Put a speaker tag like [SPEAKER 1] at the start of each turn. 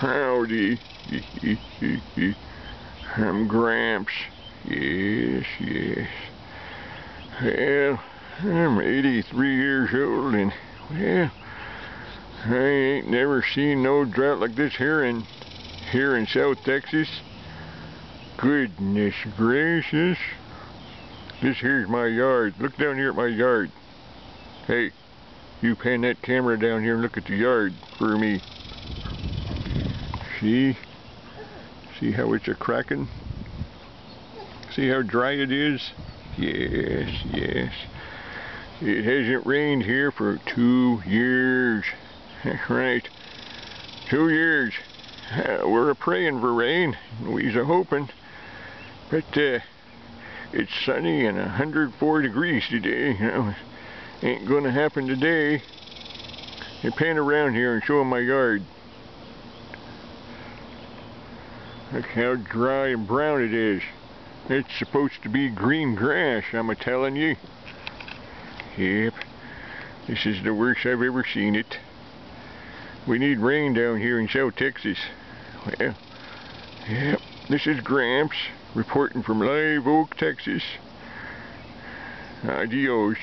[SPEAKER 1] Howdy. I'm Gramps. Yes, yes. Well, I'm 83 years old and, well, I ain't never seen no drought like this here in, here in South Texas. Goodness gracious. This here's my yard. Look down here at my yard. Hey, you pan that camera down here and look at the yard for me. See? See how it's a cracking? See how dry it is? Yes, yes. It hasn't rained here for two years. right. Two years. Uh, we're a praying for rain. We's a hoping. But uh, it's sunny and 104 degrees today. You know, ain't gonna happen today. I pan around here and show my yard. Look how dry and brown it is. It's supposed to be green grass, I'm a-telling you. Yep. This is the worst I've ever seen it. We need rain down here in South Texas. Well, yep. This is Gramps, reporting from Live Oak, Texas. Adios.